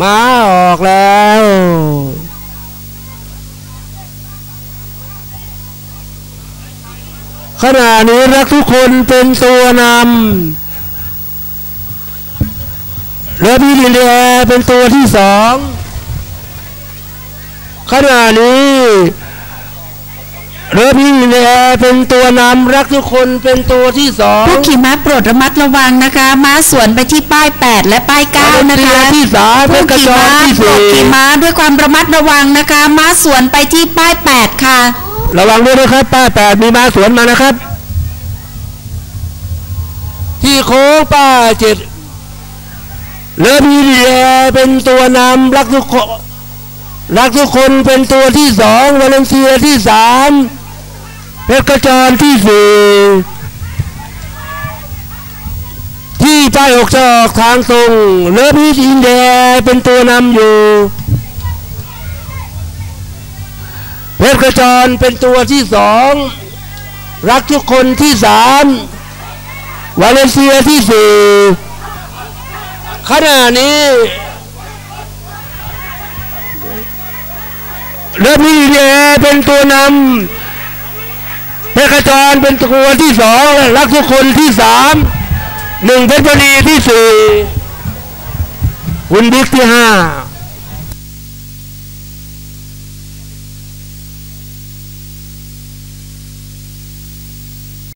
มาออกแล้ว ขณะนี้รักทุกคนเป็นตัวนำและพี่ลิเลียเป็นตัวที่สองขณะนี้ เรือพี่ลินเดียเป็นตัวนำรักทุกคนเป็นตัวที่สองผู้ขี่ม้าโปรดระมัดระวังนะคะ ม้าสวนไปที่ป้าย 8 และป้าย 9 นะคะที่สามเป็นผู้กระขี่จอม้าที่โปรสี่ดขี่ม้าด้วยความระมัดระวังนะคะ ม้าสวนไปที่ป้าย 8 ค่ะ ระวังด้วยนะครับป้าแปดมีม้าสวนมานะครับ ที่โค้งป้าเจ็ดเรือพี่ลินเดียเป็นตัวนำรักทุกคนรักทุกคนเป็นตัวที่สองวาเลนเซียที่สาม เพชรกระจรที่สี่ที่ป้ายอกจะออกทางตรงเลิฟพีอินเดียเป็นตัวนำอยู่เพชรกระจรเป็นตัวที่สอง รักทุกคนที่สามวาเลนเซียที่สี่ขณะนี้เริ่มมีเดียเป็นตัวนำ เพชรจรเป็นตัวที่สองรักทุกคนที่สามหนึ่งเพชรบุรีที่สี่คุณบิ๊กที่ห้า